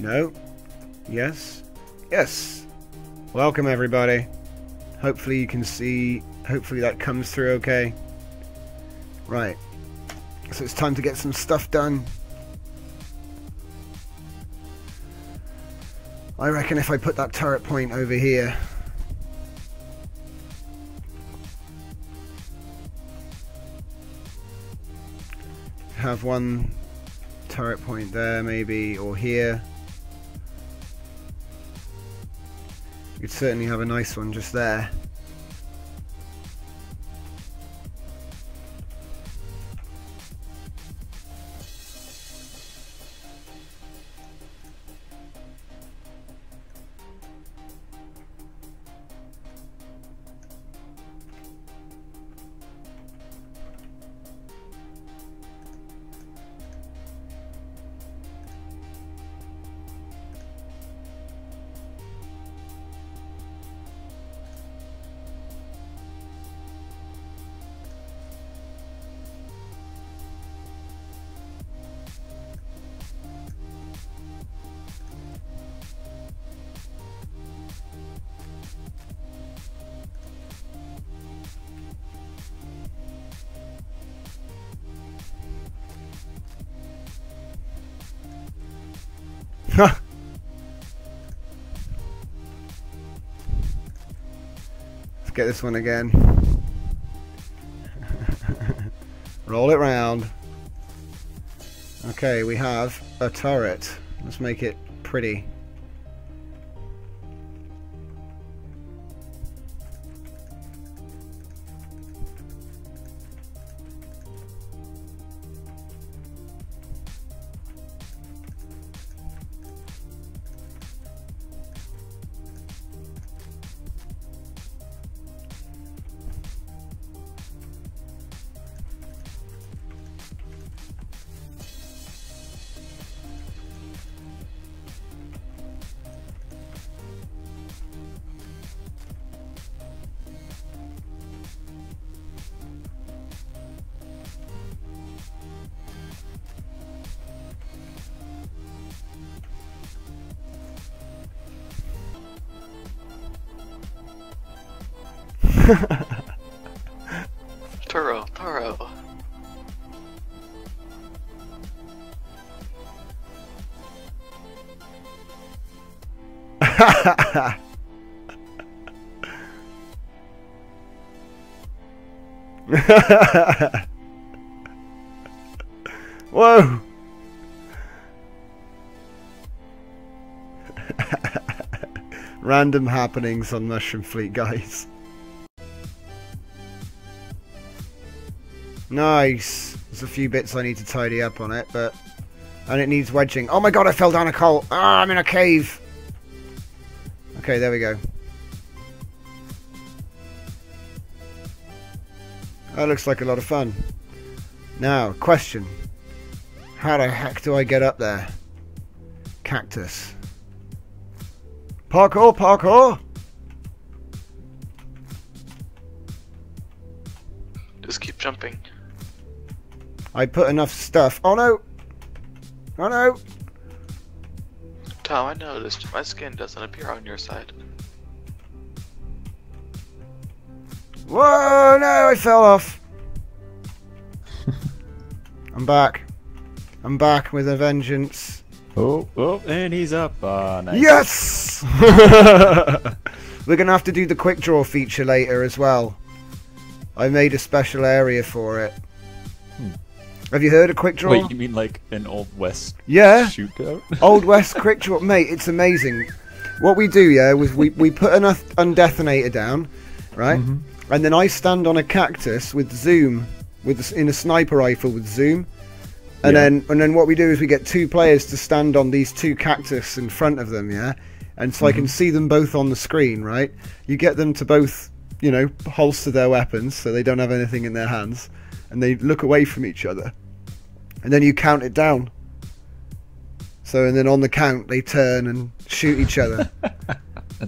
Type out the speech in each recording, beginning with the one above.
No. Yes. Yes. Welcome, everybody. Hopefully you can see... Hopefully that comes through okay. Right. So it's time to get some stuff done. I reckon if I put that turret point over here... Have one turret point there maybe, or here. You'd certainly have a nice one just there. Let's get this one again. Roll it round. Okay, we have a turret. Let's make it pretty. Turo, Turo. Whoa! Random happenings on Mushroom Fleet, guys. Nice. There's a few bits I need to tidy up on it, but... And it needs wedging. Oh my god, I fell down a hole! Ah, I'm in a cave! Okay, there we go. That looks like a lot of fun. Now, question. How the heck do I get up there? Cactus. Parkour, parkour! Just keep jumping. I put enough stuff. Oh no! Oh no! Tom, I noticed my skin doesn't appear on your side. Whoa, no, I fell off. I'm back. I'm back with a vengeance. Oh, oh, and he's up. Ah, nice. Yes! We're going to have to do the quick draw feature later as well. I made a special area for it. Have you heard of quick draw? Wait, you mean like an old west yeah. shootout? Old West quick draw, mate. It's amazing. What we do, yeah, was we we put an un- undetonator down, right, Mhm. and then I stand on a cactus with zoom, with in a sniper rifle with zoom, and Yeah. then and then what we do is we get two players to stand on these two cactus in front of them, yeah, and so I can see them both on the screen, right. You get them to both, you know, holster their weapons so they don't have anything in their hands, and they look away from each other, and then you count it down. So and then on the count they turn and shoot each other.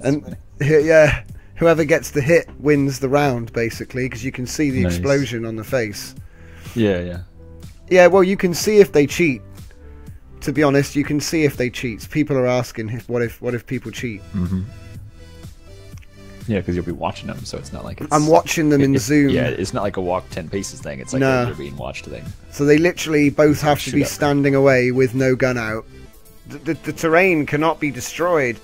And funny. yeah, whoever gets the hit wins the round basically because you can see the Nice. explosion on the face. Yeah, yeah. Yeah, well you can see if they cheat. to be honest, you can see if they cheat. People are asking if what if what if people cheat. Mm-hmm. Yeah, because you'll be watching them, so it's not like it's, I'm watching them in it- Zoom. Yeah, it's not like a walk ten paces thing. It's like No. a you're being watched thing. So they literally both have to be up. standing away with no gun out. The, the, the terrain cannot be destroyed.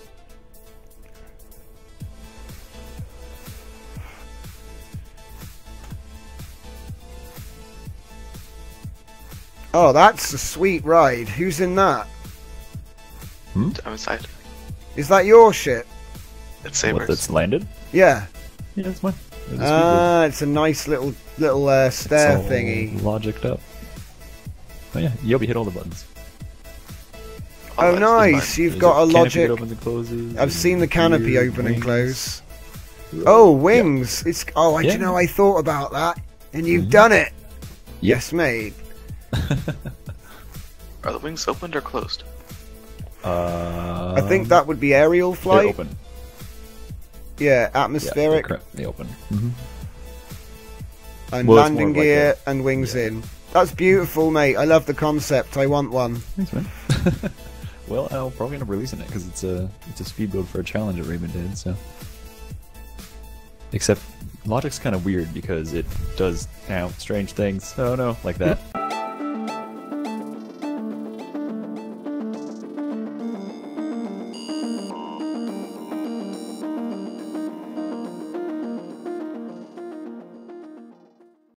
Oh, that's a sweet ride. Who's in that? Hmm? I'm inside. Is that your shit? It's What sabers. that's landed? Yeah. Yeah, that's mine. It was Ah, it's a nice little little uh, stair It's all thingy. Logicked up. Oh yeah, you'll be hit all the buttons. Oh, that's nice. You've There's got a canopy that logic. opens and closes, I've and seen the canopy gear, open and close. Oh, wings! It's oh, I Yeah. do you know I thought about that, and you've Mhm. done it. Yep. Yes, mate. Are the wings opened or closed? Uh, I think that would be aerial they're flight. open. Yeah, Yeah, atmospheric correct. They open. hmm and Well, landing of like gear a- and wings in. That's beautiful, mate. I love the concept. I want one. Thanks, man. well, I'll probably end up releasing it because it's a it's a speedboat for a challenge that Raymond did. So, except Logic's kind of weird because it does now strange things. Oh no, like that.